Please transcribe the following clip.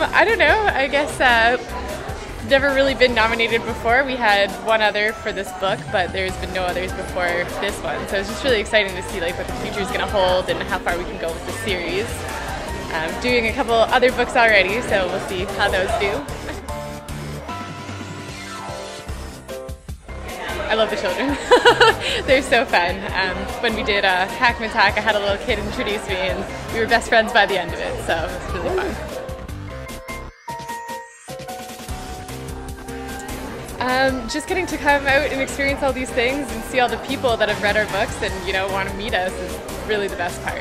I don't know. I guess uh, never really been nominated before. We had one other for this book, but there's been no others before this one. So it's just really exciting to see like what the future is going to hold and how far we can go with the series. Um, doing a couple other books already, so we'll see how those do. I love the children. They're so fun. Um, when we did uh, Hackmatack, I had a little kid introduce me, and we were best friends by the end of it, so it was really fun. Um, just getting to come out and experience all these things and see all the people that have read our books and you know want to meet us is really the best part.